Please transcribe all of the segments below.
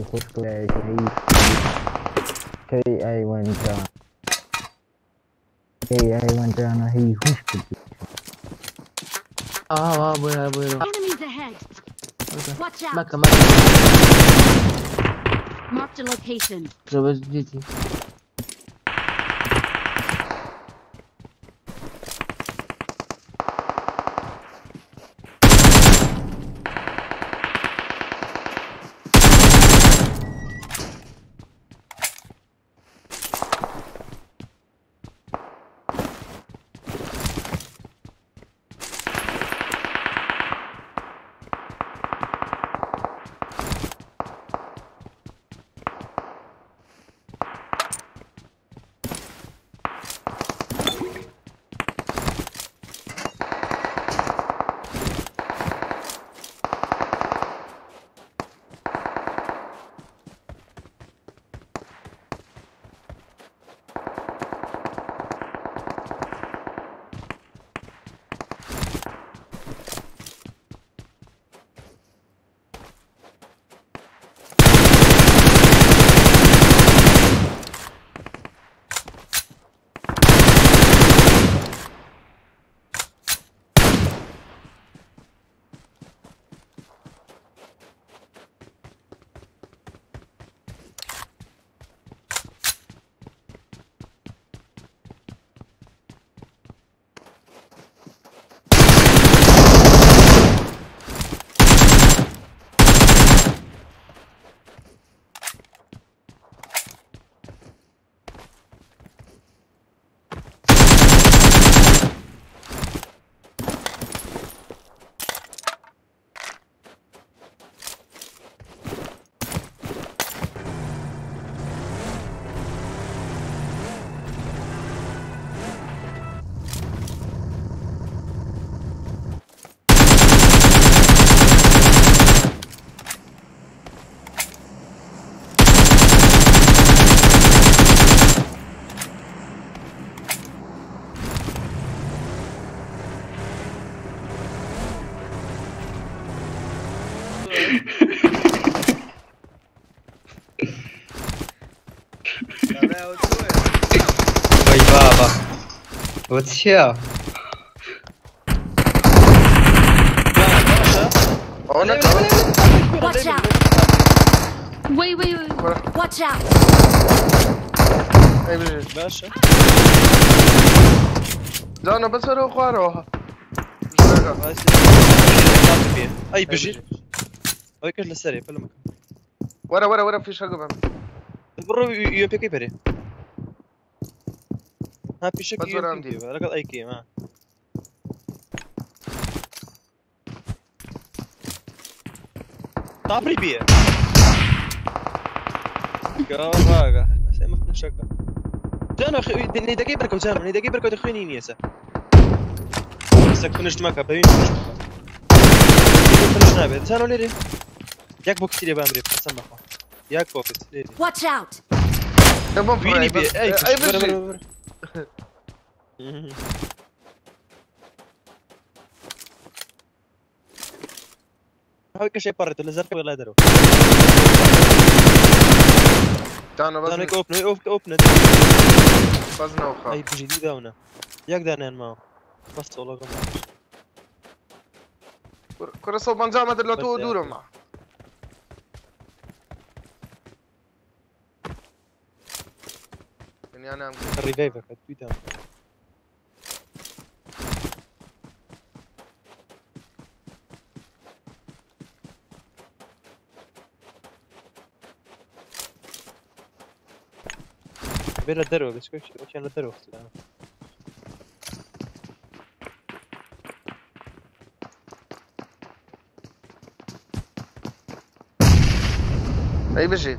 you hook play KA went down. KA went down and he hooked it. Ah, ah, where, where? Enemies ahead. Okay. Watch out. Maka, maka. Mark the location. So, was GT? баба. Вот все. هناك Watch out! Wait, wait, wait. Watch out! اي بجي باشا جانا بس اروح واروح اي بجي اي كل السريع في المكان ورا ورا ورا في شقة برو يو بي كي بري ها عندي. بي رقد أي كي ما طابري بيه كراغا سيما في شقة جانا أخي ني دقيقة بركو جانا ني دقيقة بركو تخويني نيسا بسك فنشت مكا بين فنشت نابي جانا ليري. ياك بوكس لي بامري بسم الله ياك بوكس ليري. Watch out! فيني بي أي أي برا برا هاي كشي برت ولا زرت ولا درو جانا أنا بس اوبن اوبن اوبن بزنا وخا أي بجي دي داونا ياك دانان ما بس والله كرة صوب من جامعة اللي تو بس يعني أنا الريفايفر تويتر بين الدرو بس كيف وش أنا الدرو أي بجي؟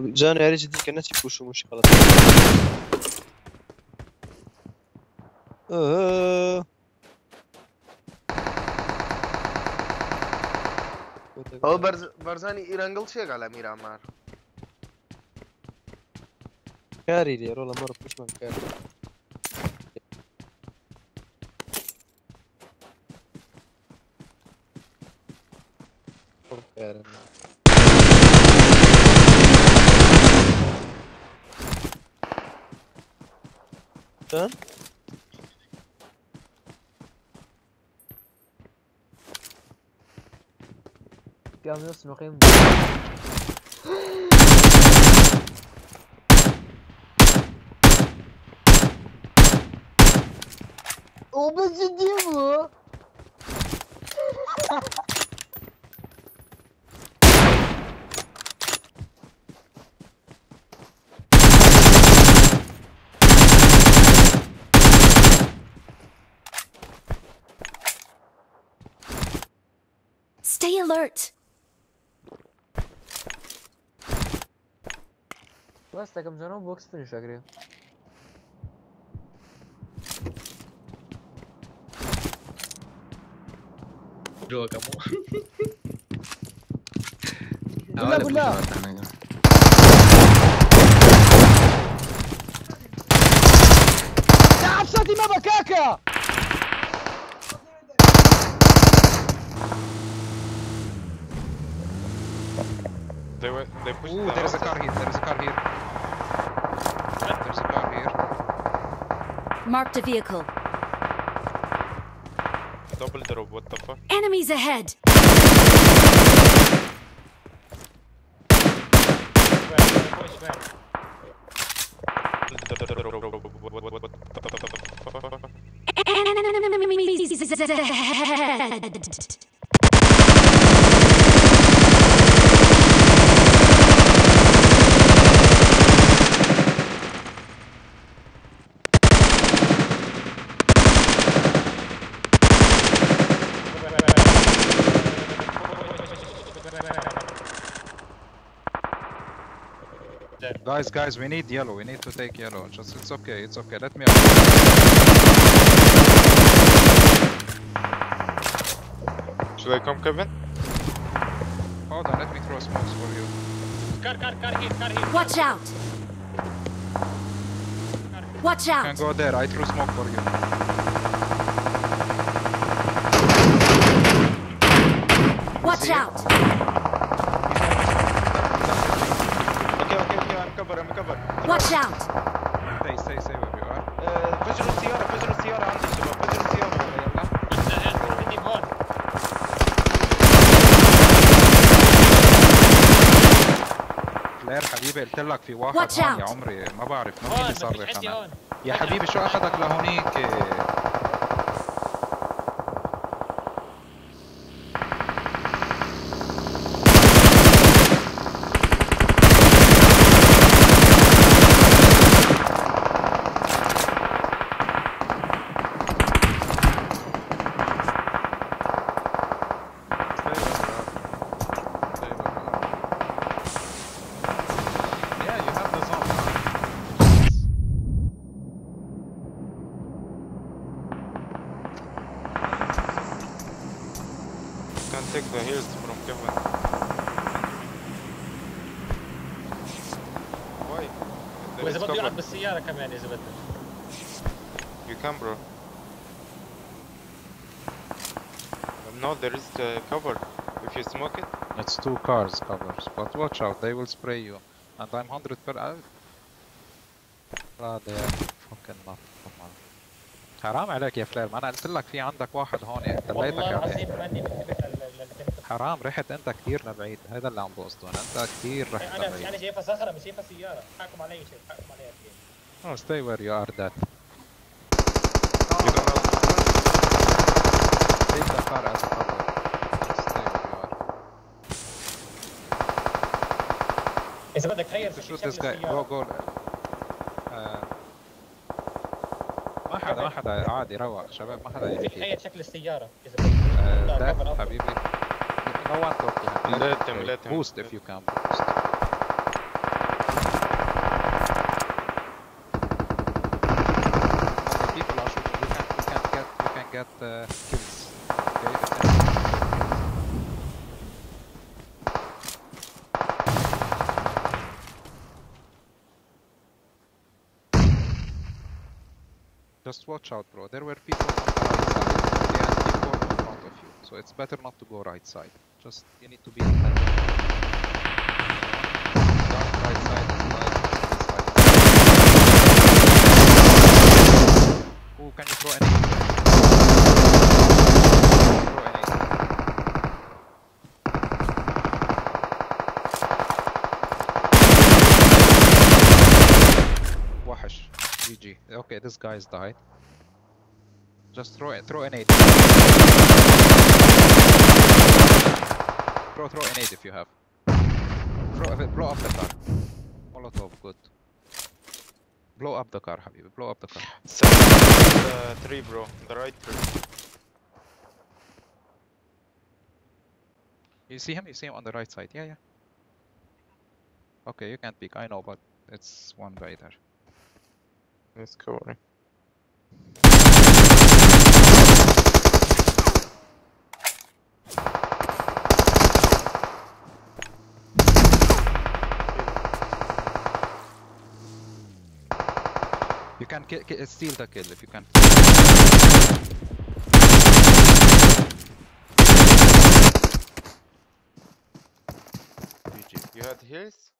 جانو يا ريت ديك الناس يكوشوا مش غلط. آه. هو برز... برزاني ايران قلت شيء على أمير عمار. كاري لي والله مرة مش من كاري. كاري. yaptın? Yanıyorsun okuyayım. Obacı değil bu. Alert. بس كم جنوب بوكس فينيش اقري جوا kamu. Gula, gula. تعب صوتي ما بكاكا They were they pushed Ooh, the there is a car here. There is a car here. There's a car here. Marked a vehicle. double drop. What the fuck? Enemies ahead. Enemies ahead. Guys, guys, we need yellow. We need to take yellow. Just, it's okay. It's okay. Let me out. Should I come, Kevin? Hold on. Let me throw smokes for you. Watch out. Watch You can out. go there. I threw smoke for you. Watch out. أوكي I'm cover Watch out. Stay, stay, stay where you are. فجروا السيارة فجروا السيارة عندي شباب فجروا السيارة يلا. فلير حبيبي قلت لك في واحد Watch هون يا out. عمري ما بعرف مين اللي صرخ أنا يا حبيبي شو أخذك لهونيك كمان اذا بده You can, bro. No, there is uh, cover. If you smoke it, It's two cars covers, but watch out, they will spray you. And I'm 100 per out. Ah, they are fucking not. come on. حرام عليك يا فلير ما أنا قلت لك في عندك واحد هون دليتك والله عليه العظيم ماني منتبه لل- للكلمة. حرام رحت انت كثير لبعيد هذا اللي عم بقصده أنا انت كثير رحت أنا أنا لبعيد شايفها صخرة مش شايفها سيارة حاكم علي شيء حاكم كثير Oh, stay where you are that. you can also Take the car as a cover. Stay where you are. اذا بدك غير To في shoot شكل this guy. Go, السياره go. آه، ما حدا ما حدا عادي روق شباب ما حدا فيك يحكي غير شكل السياره اذا بدك آه، لا، ده cover up. حبيبي no one talk to him Let him, let him. boost if you can Get uh, kills. Okay, Just watch out, bro. There were people on the right side, people in front of you. So it's better not to go right side. Just you need to be attentive. Can you throw any? Okay, this guy's died. Just throw it, throw an eight. Throw, throw an eight if you have. Throw, blow up the car. Molotov, good. Blow up the car, Habib. Blow up the car. Second, uh, tree, bro. The right three. You see him? You see him on the right side? Yeah, yeah. Okay, you can't pick. I know, but it's one guy there. Let's go. You can ki ki steal the kill if you can. GG. You had heals?